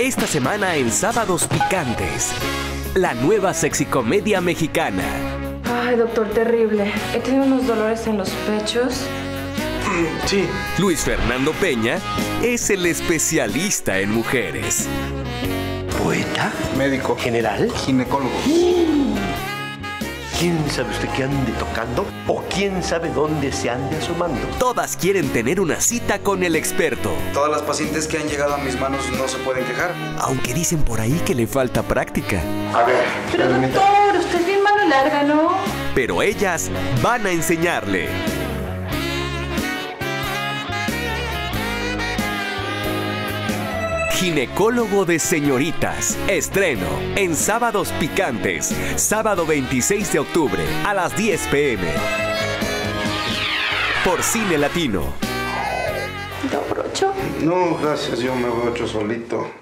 Esta semana en Sábados Picantes, la nueva sexicomedia mexicana. Ay, doctor, terrible. He tenido unos dolores en los pechos. Sí. Luis Fernando Peña es el especialista en mujeres. ¿Poeta? Médico. ¿General? Ginecólogo. ¿Quién sabe usted qué ande tocando? ¿O quién sabe dónde se ande asomando? Todas quieren tener una cita con el experto, Todas las pacientes que han llegado a mis manos no se pueden quejar. aunque dicen por ahí que le falta práctica. A ver, Pero doctor, usted es bien mano larga, ¿no? Pero ellas van a enseñarle. Ginecólogo de señoritas. Estreno en Sábados Picantes. Sábado 26 de octubre a las 10 pm. Por Cine Latino. ¿Lo abrocho? No, gracias, yo me voy ocho solito.